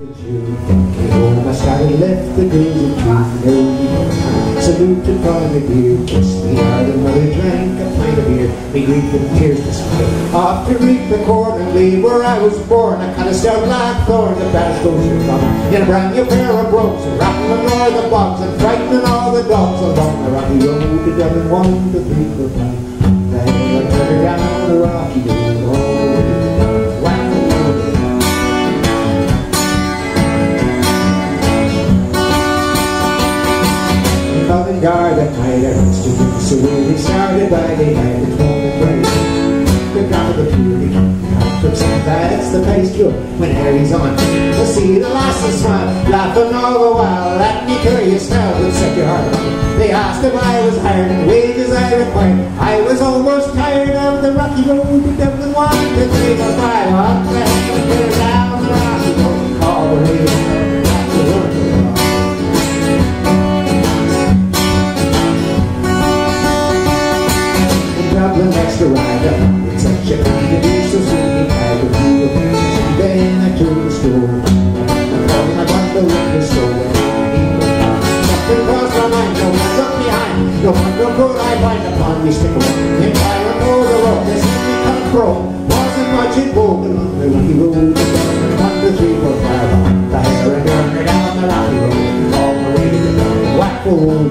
Home I started left the girls and two Saluted from the beer, kissed the yard and mother drank a pint of beer. Me grief and tears display. Off to reap the corn and leave where I was born. I cut a stout blackthorn that banished ocean from in a brand new pair of brogues, rattling all the bogs and frightening all the dogs along the rocky road to Dublin. One, two, three, four, five. Then I down the rocky road. Garden night I rose to drink So we started by the night It's morning break. The ground of the beauty that's the place cure When Harry's on To see the lasses smile. Laughing all the while At me curious style Would set your heart on. They asked if I was hired And wages I required. I was almost tired of the rocky road To Dublin one to three Something crossed my mind, no one looked behind. No wonder could I find upon me stickle If I remove the road, this me come chrome Wasn't much in vogue on the lucky road. One, two, three, four, five The hair and down the rocky road. All the way to the whack road.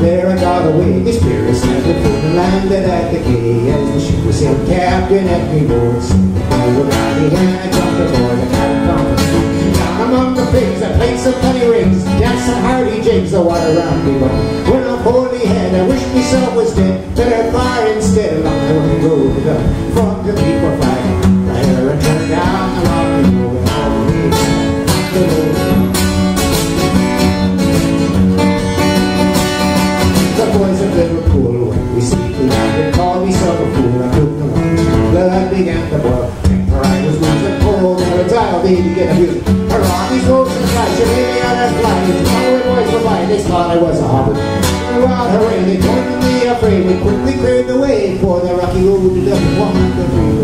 There I got away His spirits never put and landed at the quay As the ship was sailed, captain at me board When I jumped aboard the cabin Down among the pigs, I played some funny rings. Danced some hardy jigs, the water round me When I'm Holyhead, I wish myself was dead. Better fire instead along And a child they begin abusing Her armies rose and flashed She me on her And the boys were by They thought I was a hobbit Throughout her way They turned me afraid. We quickly cleared the way For the rocky road to Dublin One, two, three,